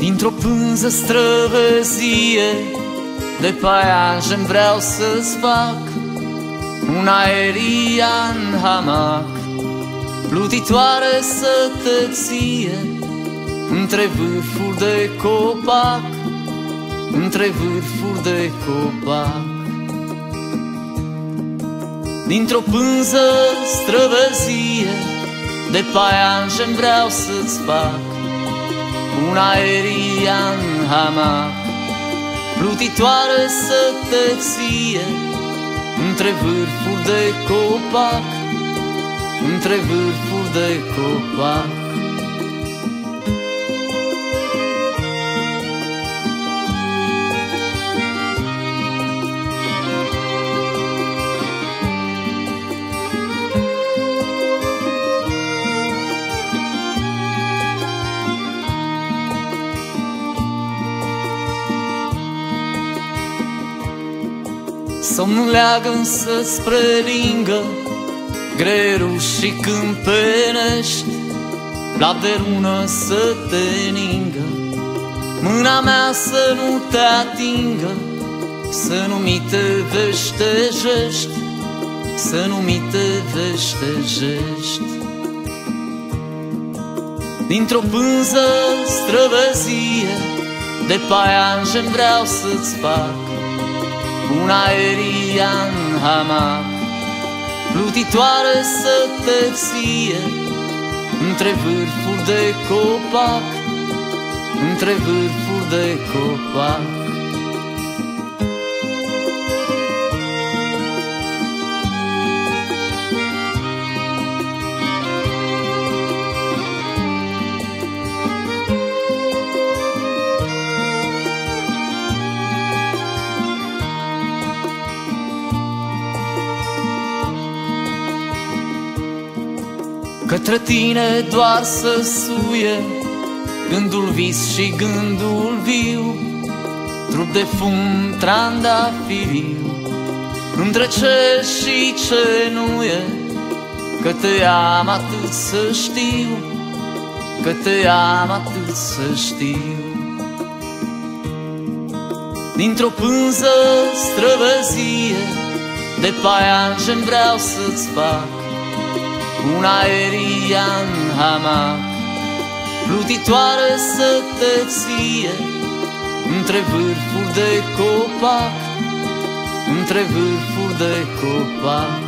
Dintr-o pânză străvăzie De paianjen vreau să-ți fac Un aerian hamac Plutitoare sătăție Între vârfuri de copac Între vârfuri de copac. Dintr-o pânză străvăzie De paianjen vreau să-ți fac un aerian hamac Plutitoare sătăție Între vârfuri de copac Între vârfuri de copac Somnul leagă însă spre lingă Greierul și câmpenești La derună să te ningă. Mâna mea să nu te atingă Să nu mi te veștejești Să nu mi te veștejești Dintr-o pânză străvăzie De paianjen vreau să-ți fac un aerian hamac Plutitoare sătăție Între vârfuri de copac Între vârfuri de copac Către tine doar să suie Gândul vis și gândul viu. Trup de fum trandafiriu Între ce și ce nu e Că te am atât să știu Că te am atât să știu. Dintr-o pânză străvăzie De paianjen vreau să-ți fac un aerian hamac Plutitoare sătăție Între vârfuri de copac Între vârfuri de copac